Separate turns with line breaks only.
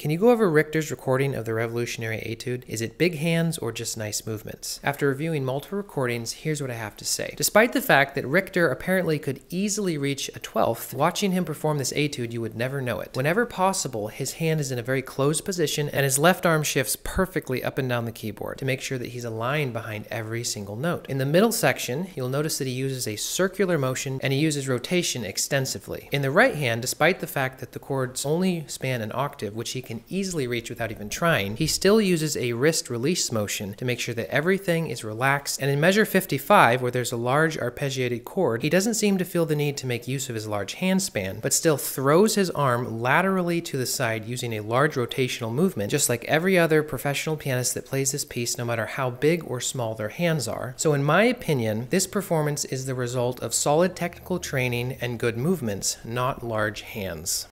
Can you go over Richter's recording of the revolutionary etude? Is it big hands or just nice movements? After reviewing multiple recordings, here's what I have to say. Despite the fact that Richter apparently could easily reach a 12th, watching him perform this etude, you would never know it. Whenever possible, his hand is in a very closed position and his left arm shifts perfectly up and down the keyboard to make sure that he's aligned behind every single note. In the middle section, you'll notice that he uses a circular motion and he uses rotation extensively. In the right hand, despite the fact that the chords only span an octave, which he can easily reach without even trying, he still uses a wrist release motion to make sure that everything is relaxed. And in measure 55, where there's a large arpeggiated chord, he doesn't seem to feel the need to make use of his large hand span, but still throws his arm laterally to the side using a large rotational movement, just like every other professional pianist that plays this piece, no matter how big or small their hands are. So, in my opinion, this performance is the result of solid technical training and good movements, not large hands.